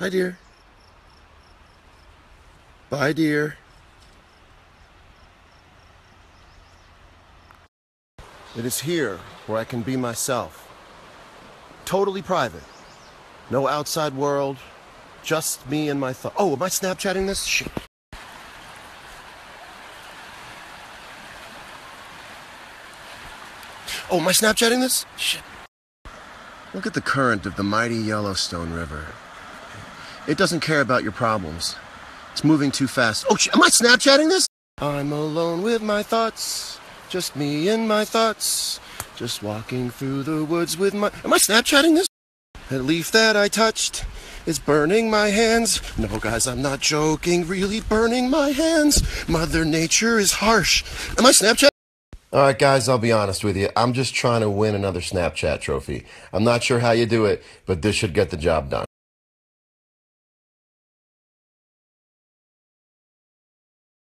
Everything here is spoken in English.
Hi, dear. Bye, dear. It is here where I can be myself. Totally private. No outside world. Just me and my thoughts. Oh, am I Snapchatting this? Shit. Oh, am I Snapchatting this? Shit. Look at the current of the mighty Yellowstone River. It doesn't care about your problems. It's moving too fast. Oh, am I Snapchatting this? I'm alone with my thoughts. Just me and my thoughts. Just walking through the woods with my. Am I Snapchatting this? A leaf that I touched is burning my hands. No, guys, I'm not joking. Really burning my hands. Mother Nature is harsh. Am I Snapchat? All right, guys, I'll be honest with you. I'm just trying to win another Snapchat trophy. I'm not sure how you do it, but this should get the job done.